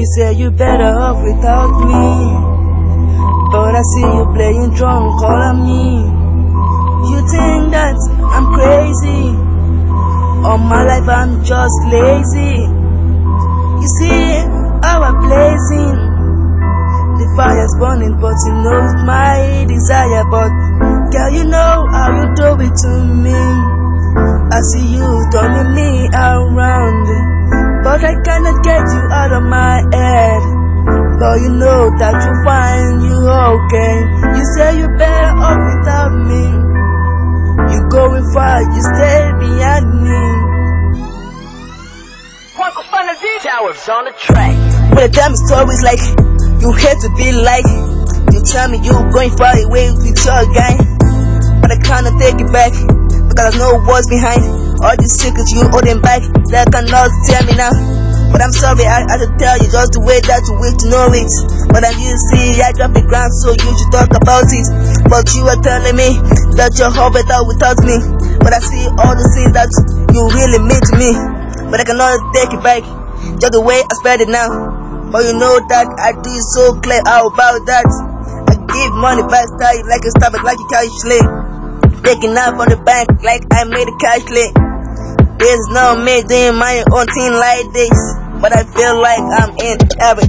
you say you better off without me. But I see you playing drunk, all calling me. You think that I'm crazy? All my life I'm just lazy. You see how I'm blazing. The fire's burning, but you know my desire. But girl, you know how you do it to me. I see you turning me around, but I cannot get you out of my head. But you know that you find you okay. You say you're better off without me. You going far, you stay behind me. Towers on the track. Tell me stories like you hate to be like, you tell me you're going far away with your guy, but I cannot take it back because I know what's behind all these secrets you holding back that cannot tell me now. But I'm sorry, I had to tell you just the way that you wish to know it. But I'm see, I drop the ground, so you should talk about it. But you are telling me that you're all better without me. But I see all the things that you really mean to me. But I cannot take it back, just the way I spend it now. But you know that I do so clear. How about that? I give money back, style like a stomach, like a cash slay. Taking out from the bank like I made a cash lay. There's no me doing my own thing like this. But I feel like I'm in every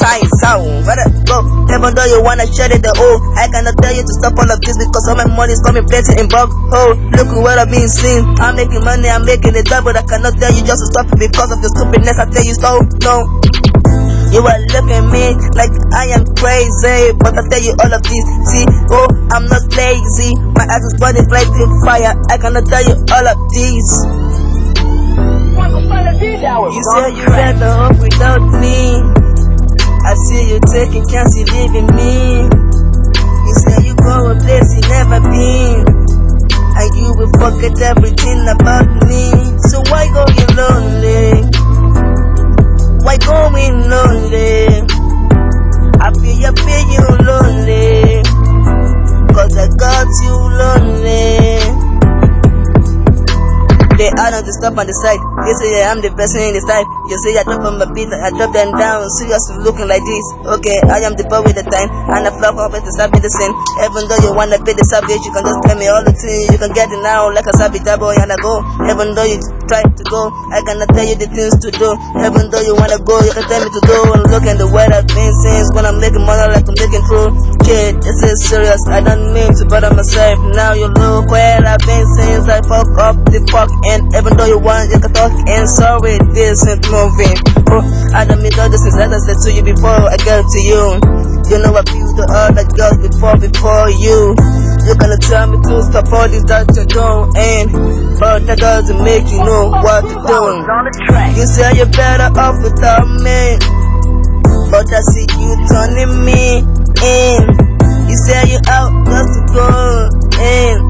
science sound. Where I go? Even though you wanna shut it the oh, I cannot tell you to stop all of this because all my money's coming plenty in bulk. Oh, look at what I've been seeing. I'm making money, I'm making it double. I cannot tell you just to stop it because of your stupidness. I tell you so, no. You are looking at me like I am crazy, but I tell you all of this. See, oh, I'm not lazy. My ass is burning like fire. I cannot tell you all of this. You say you better off without me. I see you taking chance, you leaving me. You say you go a place you never been, and you will forget everything about me. Are on the side. They say yeah, I'm the best in this type. You say I drop on my beat, I drop them down. Seriously looking like this. Okay, I am the boy with the time. And I flop up to stop me the same. Even though you wanna be the savage, you can just tell me all the things. You can get it now like a savage boy and I go. Even though you try to go, I cannot tell you the things to do. Even though you wanna go, you can tell me to go. And look at the way I've been since when I'm making money like I'm making through. Kid, this is serious. I don't mean to bother myself. Now you look where I've been saying I fuck up the fuck and even though you want you can talk and sorry this isn't moving. Oh, I don't mean all this since I said to you before I got to you. You know I feel the other girls before before you. You gonna tell me to stop all this that you're doing and, But that doesn't make you know what you're doing You say you're better off without me But I see you turning me in You say you're out just to go in